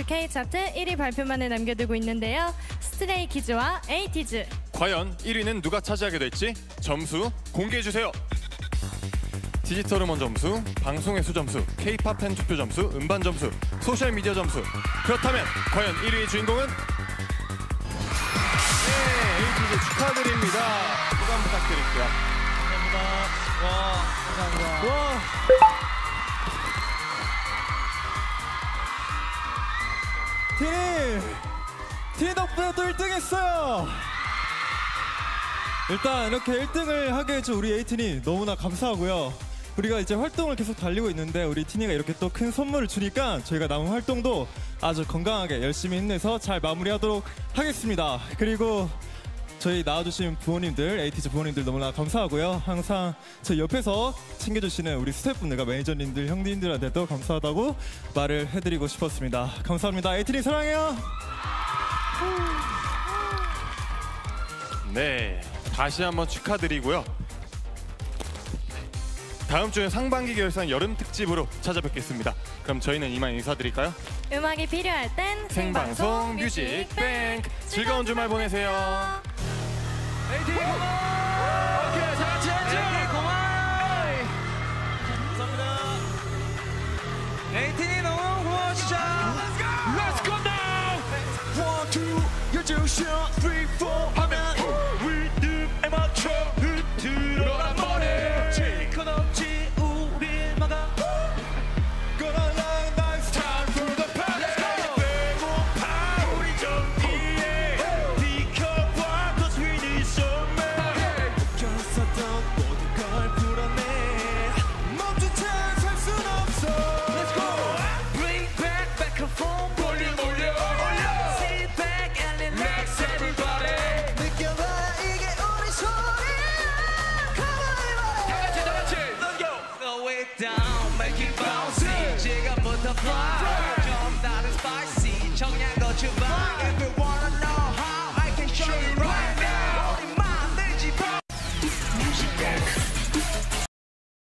뮤직뱅크 K 차트 1위 발표만을 남겨두고 있는데요. 스트레이 키즈와 에이티즈. 과연 1위는 누가 차지하게 될지 점수 공개해 주세요. 디지털 음원 점수, 방송 횟수 점수, K-팝 팬 투표 점수, 음반 점수, 소셜 미디어 점수. 그렇다면 과연 1위의 주인공은 네, 에이티즈 축하드립니다. 소감 부탁드릴게요. 와. 티니! 티니 덕분에 또 1등 했어요! 일단 이렇게 1등을 하게 해준 우리 에이틴이 너무나 감사하고요. 우리가 이제 활동을 계속 달리고 있는데 우리 티니가 이렇게 또 큰 선물을 주니까 저희가 남은 활동도 아주 건강하게 열심히 힘내서 잘 마무리하도록 하겠습니다. 그리고 저희 나와주신 부모님들, 에이티즈 부모님들 너무나 감사하고요. 항상 저 옆에서 챙겨주시는 우리 스태프분들과 매니저님들, 형님들한테도 감사하다고 말을 해드리고 싶었습니다. 감사합니다. 에이티니 사랑해요. 네, 다시 한번 축하드리고요. 다음 주에 상반기 결산 여름 특집으로 찾아뵙겠습니다. 그럼 저희는 이만 인사드릴까요? 음악이 필요할 땐 생방송 뮤직뱅크 즐거운 주말 보내세요. 에이티 the fly 정답은 spicy know how I can show you right.